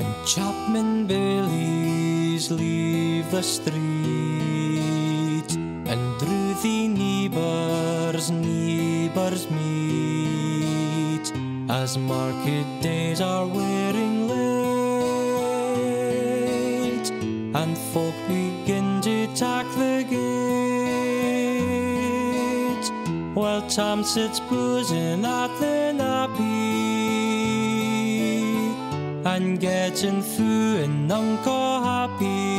When chapmen billies leave the street and drouthy neighbours, neighbours meet as market days are wearing late and folk begin to tack the gate while Tom sits boozing at the nappy and getting through and unco happy.